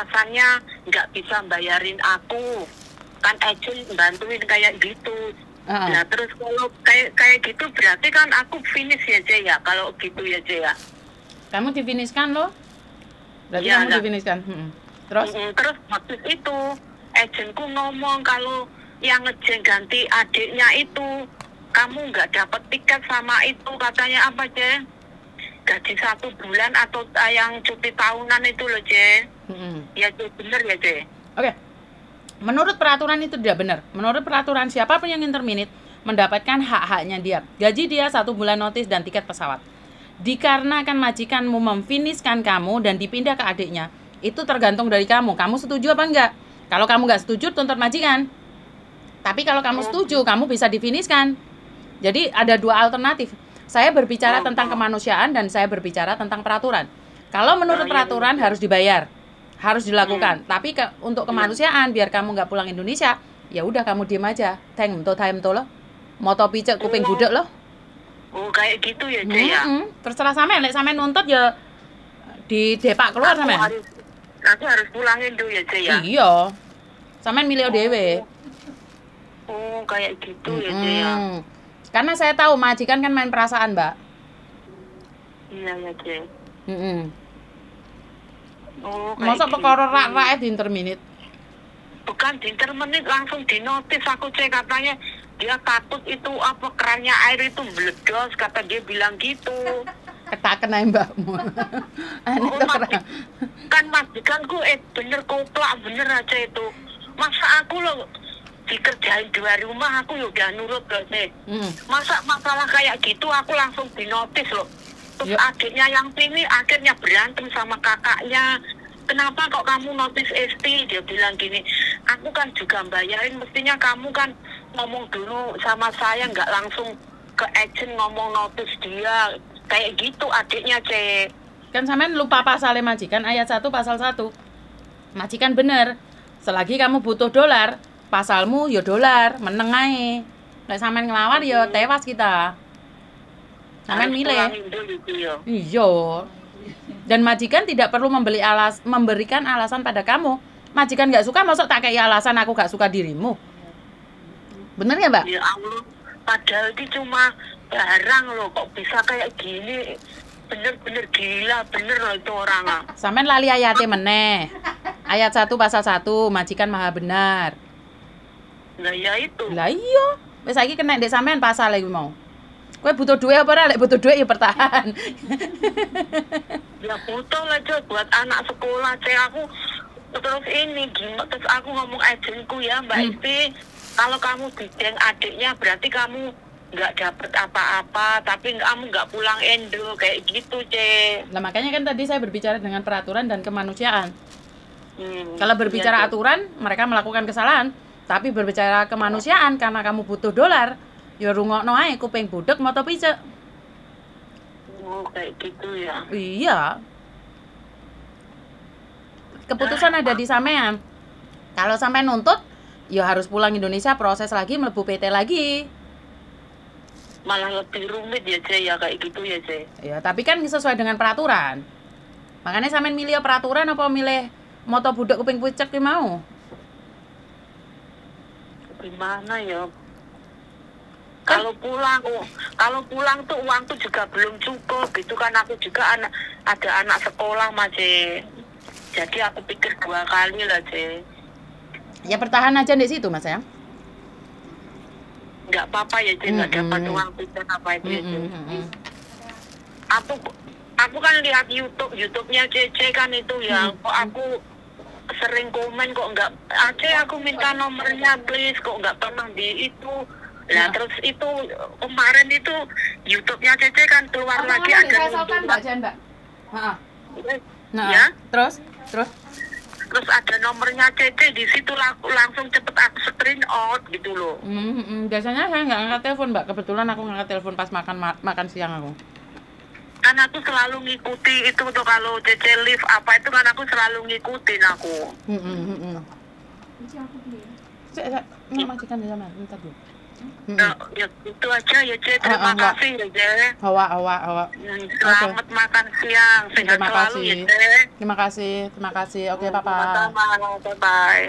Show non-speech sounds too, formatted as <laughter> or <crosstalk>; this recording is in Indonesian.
alasannya nggak bisa bayarin aku kan agent bantuin kayak gitu Ah. nah terus kalau kayak kayak gitu berarti kan aku finish ya Jay ya kalau gitu ya Jay ya Kamu difiniskan loh? Berarti Iya, kamu ada. difiniskan. Mm-mm. Terus? Mm, terus waktu itu agentku ngomong kalau yang ngejeng ganti adiknya itu kamu nggak dapat tiket sama itu katanya apa Jay gaji satu bulan atau ah, yang cuti tahunan itu loh Jay Mm-mm. ya Jay bener ya Jay Oke. Menurut peraturan itu tidak benar. Menurut peraturan siapa pun yang interminate mendapatkan hak-haknya dia. Gaji dia satu bulan notis dan tiket pesawat. Dikarenakan majikanmu memfiniskan kamu dan dipindah ke adiknya, itu tergantung dari kamu. Kamu setuju apa enggak? Kalau kamu nggak setuju, tuntut majikan. Tapi kalau kamu setuju, kamu bisa difiniskan. Jadi ada dua alternatif. Saya berbicara tentang kemanusiaan dan saya berbicara tentang peraturan. Kalau menurut Oh, iya, peraturan iya. harus dibayar, harus dilakukan. Tapi ke- untuk kemanusiaan, biar kamu nggak pulang Indonesia, ya udah kamu diem aja. Teng to time to lo. Moto picek kuping Oh. budek loh. oh kayak gitu ya Jay ya Mm-mm. Terserah sampean, lek sampean nuntut ya di depak keluar sampean. harus aku harus pulangin dulu ya Jay ya Iya. Sampean milih dewe. oh kayak gitu ya Jay ya Mm. Karena saya tahu majikan kan main perasaan, Mbak. iya ya Jay Mm-mm. Oh Masa perkara rak-rak di interminute? bukan di intermenit langsung di notis aku cek katanya dia takut itu apa kerannya air itu meledos kata dia bilang gitu Ketaken ae mbakmu. <laughs> Aneh Oh, tuh maji- kerang. kan majikanku eh bener koplak bener aja itu masa aku lo dikerjain dua rumah aku ya udah nurut loh sih Mm. masa masalah kayak gitu aku langsung dinotis loh terus Ya. adiknya yang sini akhirnya berantem sama kakaknya kenapa kok kamu notis ST dia bilang gini aku kan juga bayarin mestinya kamu kan ngomong dulu sama saya nggak langsung ke agent ngomong notis dia kayak gitu adiknya cek Kan sampean lupa pasal majikan ayat 1 pasal 1. Majikan bener. Selagi kamu butuh dolar, pasalmu ya dolar, meneng ae. Lek sampean ngelawar ya tewas kita. Sampean Harus milih. dulu gitu ya. Iya. Dan majikan tidak perlu membeli alas memberikan alasan pada kamu. Majikan nggak suka, masuk tak kayak alasan aku nggak suka dirimu. Bener ya, Mbak? Ya Allah, padahal itu cuma barang loh, kok bisa kayak gini? Bener-bener gila, bener loh itu orang. Sampean lali ayatnya meneh. Ayat 1 pasal 1, majikan maha benar. Nah ya itu. Lah iya, wis saiki kena ndek sampean pasal iki mau. Kowe butuh duit apa ora? Lek butuh duit ya bertahan. Ya butuh lah Jo, buat anak sekolah. Cek aku terus ini gimana terus aku ngomong agentku ya Mbak Hmm. Ipi kalau kamu dijeng adiknya berarti kamu nggak dapet apa-apa tapi kamu nggak pulang Indo kayak gitu cek Lah makanya kan tadi saya berbicara dengan peraturan dan kemanusiaan. Hmm, Kalau berbicara iya, Cek. aturan, mereka melakukan kesalahan. Tapi berbicara kemanusiaan karena kamu butuh dolar, ya rungokno ae kuping budek moto picek. oh, kayak gitu ya Iya. Keputusan ada di sampean. Kalau sampean nuntut, ya harus pulang Indonesia, proses lagi, melebu PT lagi. malah lebih rumit ya cek ya kayak gitu ya cek Ya, tapi kan sesuai dengan peraturan. Makanya sampean milih peraturan apa milih moto budak kuping pucek ki mau? gimana ya kalau pulang oh, kalau pulang tuh uang tuh juga belum cukup gitu kan aku juga anak ada anak sekolah mace jadi aku pikir dua kali lah ce Ya bertahan aja di situ, Mas ya. nggak apa-apa ya ce nggak Mm-mm. dapat uang pijar apa itu Ce. Mm-mm. aku aku kan lihat YouTube YouTube-nya Cece kan itu ya Hmm. kok aku sering komen kok nggak Aceh aku minta nomornya please kok nggak pernah di itu Nah. Nah, terus itu kemarin itu YouTube-nya Cece kan keluar lagi ada Mbak Jan, Mbak. Heeh. Nah, Ya. terus? Terus? Terus ada nomornya Cece di situ lang- langsung cepet aku screen out gitu loh. Mm, mm, biasanya saya nggak angkat telepon mbak. Kebetulan aku ngangkat telepon pas makan ma- makan siang aku. Kan aku selalu ngikuti itu tuh kalau Cece live apa itu kan aku selalu ngikutin aku. Mm, mm, mm, mm. Cek, cek, majikan di sana. Bentar dulu Mm-mm. Ya, ya itu aja ya. Ah, Terima ah, Mbak. kasih ya Ce. Hawa, hawa, hawa. Hmm, Selamat makan siang. Sehat Terima selalu kasih. ya Ce. Terima kasih, terima kasih. Oke, Papa. Sama-sama. Bye-bye.